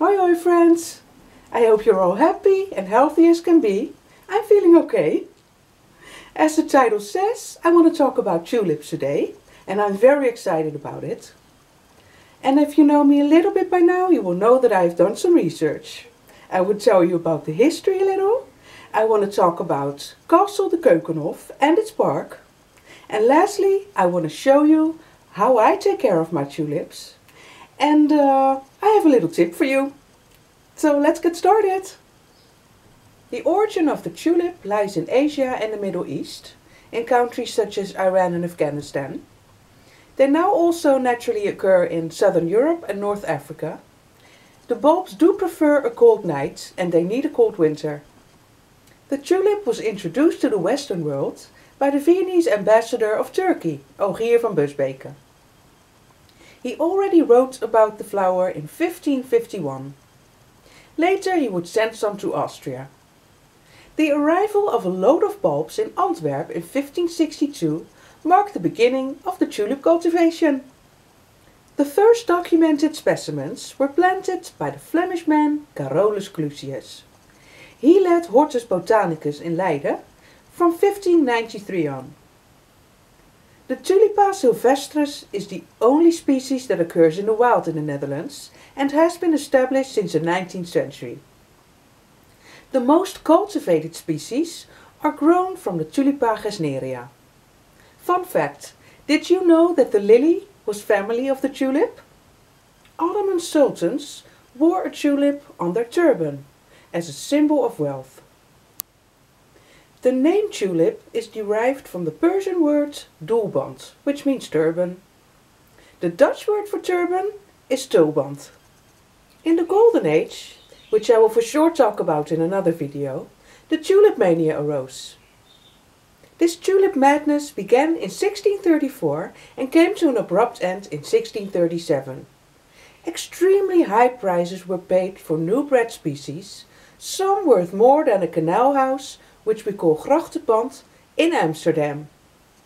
Hoi hoi friends! I hope you're all happy and healthy as can be. I'm feeling okay. As the title says, I want to talk about tulips today and I'm very excited about it. And if you know me a little bit by now, you will know that I've done some research. I will tell you about the history a little. I want to talk about Castle de Keukenhof and its park. And lastly, I want to show you how I take care of my tulips. And uh, I have a little tip for you. So let's get started. The origin of the tulip lies in Asia and the Middle East, in countries such as Iran and Afghanistan. They now also naturally occur in southern Europe and North Africa. The bulbs do prefer a cold night and they need a cold winter. The tulip was introduced to the Western world by the Viennese ambassador of Turkey, Ogier van Busbeke. He already wrote about the flower in 1551. Later he would send some to Austria. The arrival of a load of bulbs in Antwerp in 1562 marked the beginning of the tulip cultivation. The first documented specimens were planted by the Flemish man Carolus Clusius. He led Hortus Botanicus in Leiden from 1593 on. The Tulipa sylvestris is the only species that occurs in the wild in the Netherlands and has been established since the 19th century. The most cultivated species are grown from the Tulipa gesneria. Fun fact, did you know that the lily was family of the tulip? Ottoman sultans wore a tulip on their turban as a symbol of wealth. The name tulip is derived from the Persian word dolband, which means turban. The Dutch word for turban is tulband. In the Golden Age, which I will for sure talk about in another video, the tulip mania arose. This tulip madness began in 1634 and came to an abrupt end in 1637. Extremely high prices were paid for new bred species, some worth more than a canal house which we call Grachtenpand, in Amsterdam.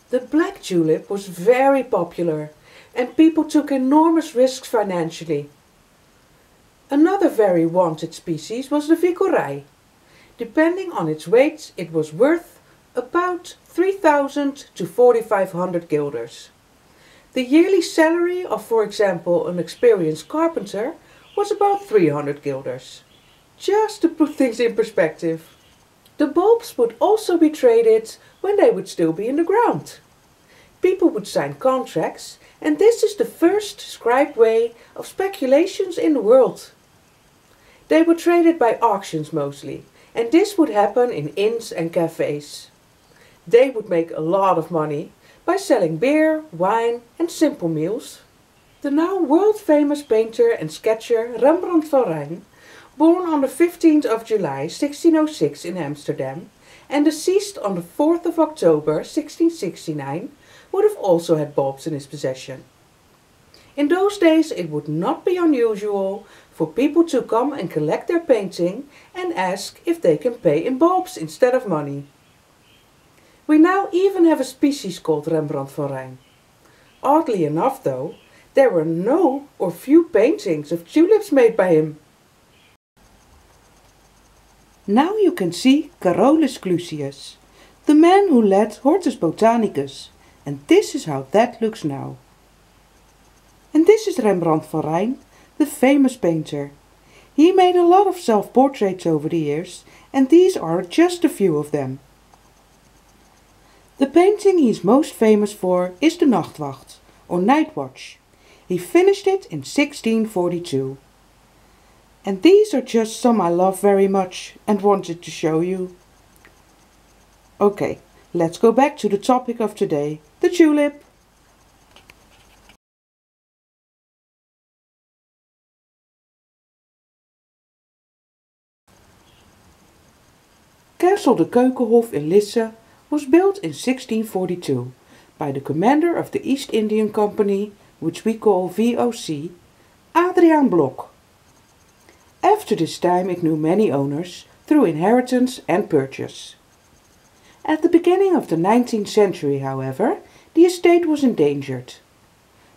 The black tulip was very popular and people took enormous risks financially. Another very wanted species was the Viceroy. Depending on its weight, it was worth about 3,000 to 4,500 guilders. The yearly salary of, for example, an experienced carpenter was about 300 guilders. Just to put things in perspective. The bulbs would also be traded when they would still be in the ground. People would sign contracts and this is the first described way of speculations in the world. They were traded by auctions mostly and this would happen in inns and cafes. They would make a lot of money by selling beer, wine and simple meals. The now world famous painter and sketcher Rembrandt van Rijn born on the 15th of July 1606 in Amsterdam and deceased on the 4th of October 1669, would have also had bulbs in his possession. In those days it would not be unusual for people to come and collect their painting and ask if they can pay in bulbs instead of money. We now even have a species called Rembrandt van Rijn. Oddly enough though, there were no or few paintings of tulips made by him. Now you can see Carolus Clusius, the man who led Hortus Botanicus, and this is how that looks now. And this is Rembrandt van Rijn, the famous painter. He made a lot of self-portraits over the years, and these are just a few of them. The painting he is most famous for is the Nachtwacht, or Night Watch. He finished it in 1642. And these are just some I love very much and wanted to show you. Okay, let's go back to the topic of today, the tulip. Castle de Keukenhof in Lisse was built in 1642 by the commander of the East Indian Company, which we call VOC, Adriaan Blok. After this time it knew many owners through inheritance and purchase. At the beginning of the 19th century, however, the estate was endangered.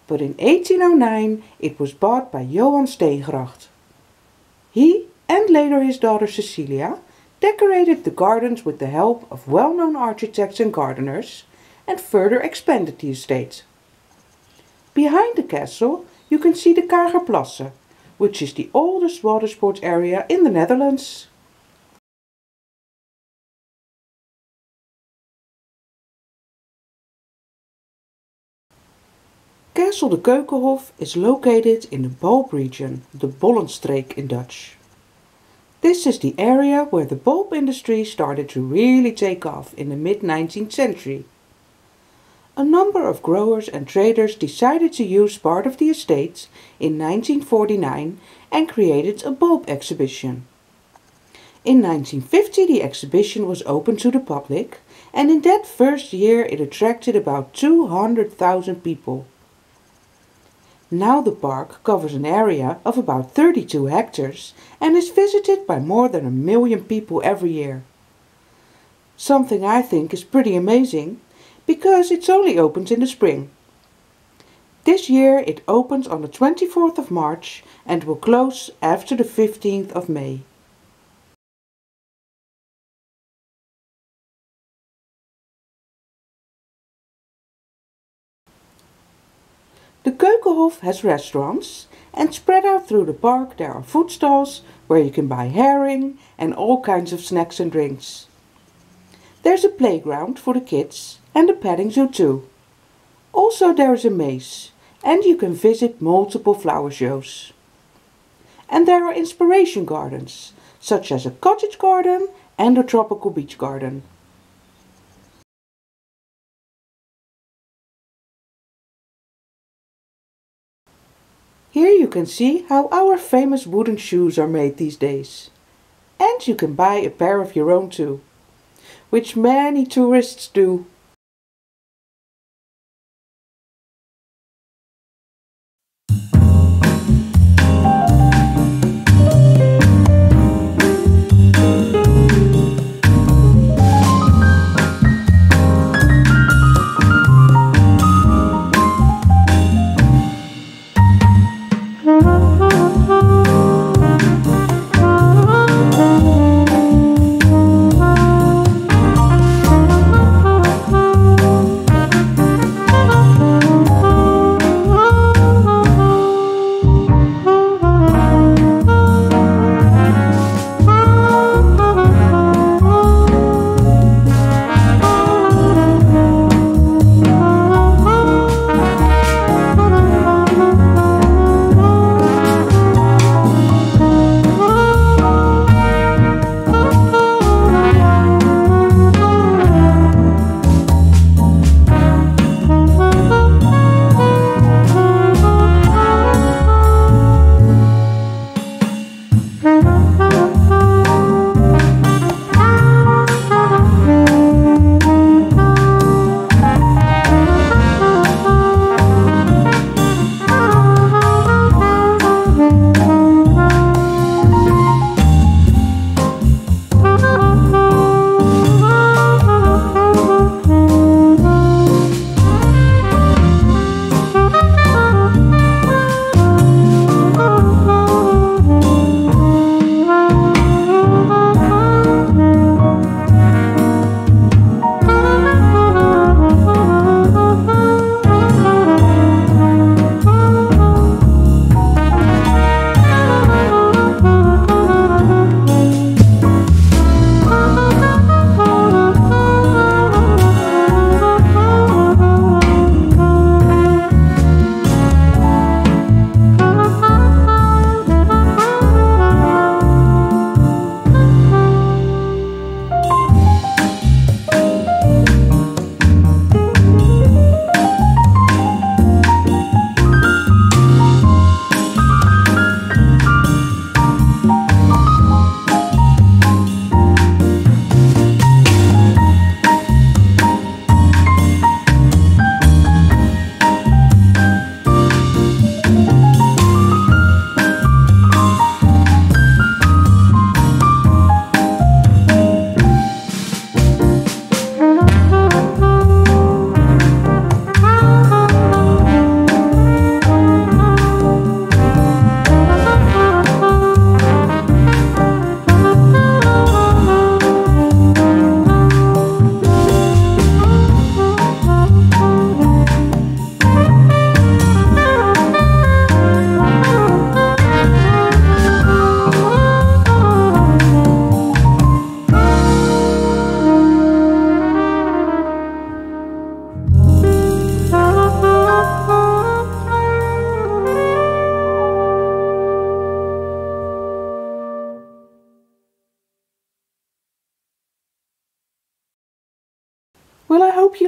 But in 1809 it was bought by Johan Steengracht. He, and later his daughter Cecilia decorated the gardens with the help of well-known architects and gardeners and further expanded the estate. Behind the castle you can see the Kagerplassen, which is the oldest water sports area in the Netherlands. Castle de Keukenhof is located in the bulb region, the Bollenstreek in Dutch. This is the area where the bulb industry started to really take off in the mid-19th century. A number of growers and traders decided to use part of the estates in 1949 and created a bulb exhibition. In 1950 the exhibition was open to the public and in that first year it attracted about 200,000 people. Now the park covers an area of about 32 hectares and is visited by more than a million people every year. Something I think is pretty amazing because it only opens in the spring. This year it opens on the 24th of March and will close after the 15th of May. The Keukenhof has restaurants and spread out through the park there are food stalls where you can buy herring and all kinds of snacks and drinks. There's a playground for the kids and a petting zoo too. Also there is a maze and you can visit multiple flower shows. And there are inspiration gardens such as a cottage garden and a tropical beach garden. Here you can see how our famous wooden shoes are made these days. And you can buy a pair of your own too, which many tourists do.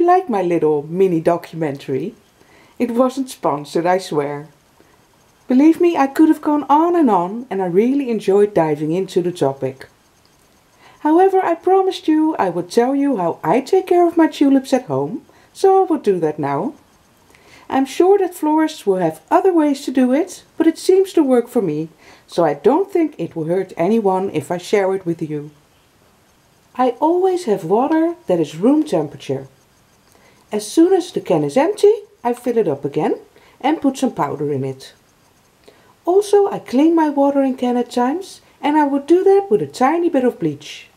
Like my little mini documentary. It wasn't sponsored, I swear. Believe me, I could have gone on and on, and I really enjoyed diving into the topic. However, I promised you I would tell you how I take care of my tulips at home, so I will do that now. I'm sure that florists will have other ways to do it, but it seems to work for me, so I don't think it will hurt anyone if I share it with you. I always have water that is room temperature. As soon as the can is empty, I fill it up again and put some powder in it. Also, I clean my watering can at times and I would do that with a tiny bit of bleach.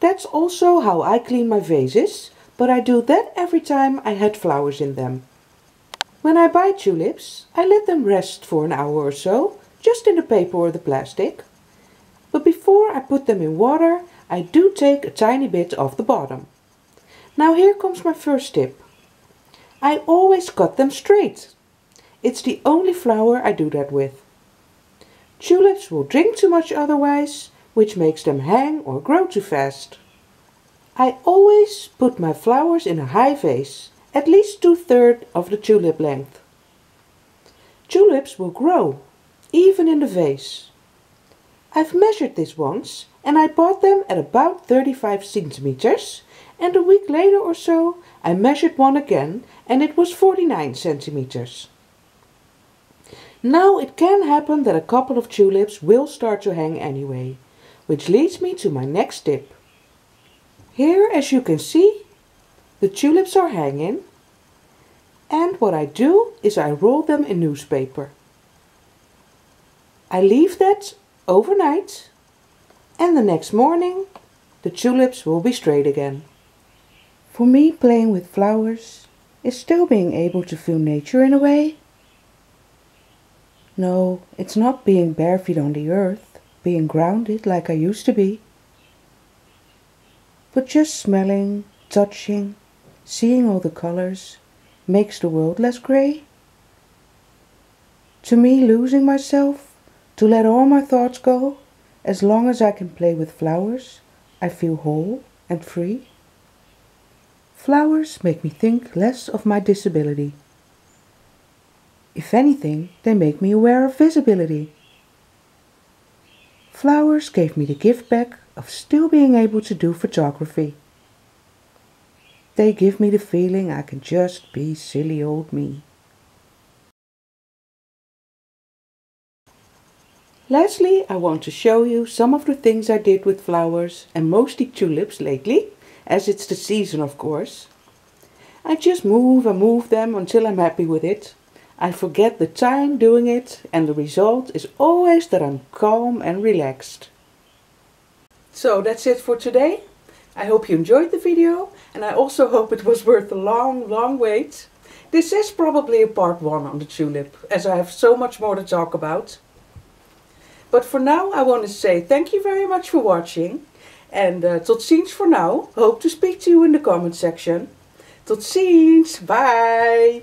That's also how I clean my vases, but I do that every time I had flowers in them. When I buy tulips, I let them rest for an hour or so, just in the paper or the plastic. But before I put them in water, I do take a tiny bit off the bottom. Now here comes my first tip. I always cut them straight. It's the only flower I do that with. Tulips will drink too much otherwise, which makes them hang or grow too fast. I always put my flowers in a high vase, at least two-thirds of the tulip length. Tulips will grow, even in the vase. I've measured this once and I bought them at about 35 centimeters and a week later or so I measured one again and it was 49 centimeters. Now it can happen that a couple of tulips will start to hang anyway, which leads me to my next tip. Here, as you can see, the tulips are hanging and what I do is I roll them in newspaper. I leave that overnight and the next morning the tulips will be straight again. For me playing with flowers is still being able to feel nature in a way no, it's not being bare feet on the earth, being grounded like I used to be. But just smelling, touching, seeing all the colors makes the world less grey. To me, losing myself, to let all my thoughts go, as long as I can play with flowers, I feel whole and free. Flowers make me think less of my disability. If anything, they make me aware of visibility. Flowers gave me the gift back of still being able to do photography. They give me the feeling I can just be silly old me. Lastly, I want to show you some of the things I did with flowers and mostly tulips lately, as it's the season of course. I just move and move them until I'm happy with it. I forget the time doing it and the result is always that I'm calm and relaxed. So that's it for today. I hope you enjoyed the video and I also hope it was worth a long, long wait. This is probably a part one on the tulip as I have so much more to talk about. But for now I want to say thank you very much for watching. And uh, tot ziens for now. Hope to speak to you in the comment section. Tot ziens. Bye.